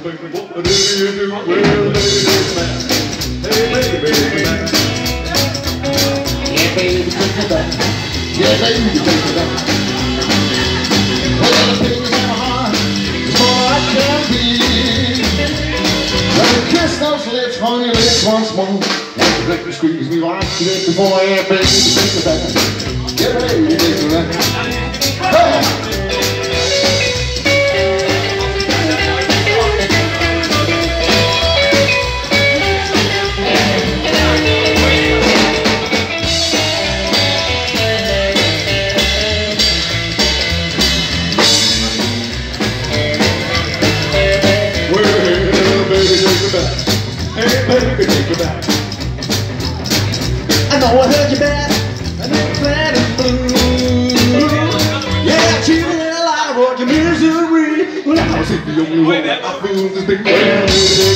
baby, baby, you. Hey, baby. Yeah, baby. Yeah, baby. Well, the heart I can be. Kiss those lips, honey, lips once more. And let me squeeze me right to before I am baby, baby, baby. Yeah, baby. Baby, take me back. I know I heard you bad, and sad and blue. Yeah, cheating and a lie brought your misery. Well, I was the only one that I feel this big baby,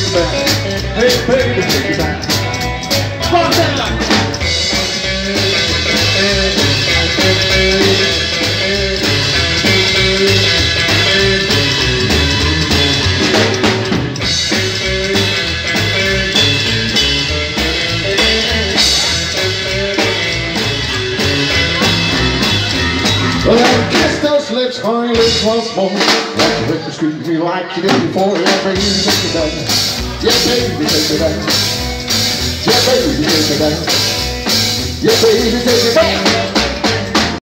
lips, honey, lips once more. Like you the street me like you did before. Yeah, baby, take me back. Yeah, baby, take me back. Yeah, baby, take me back. Yeah, baby, take me back.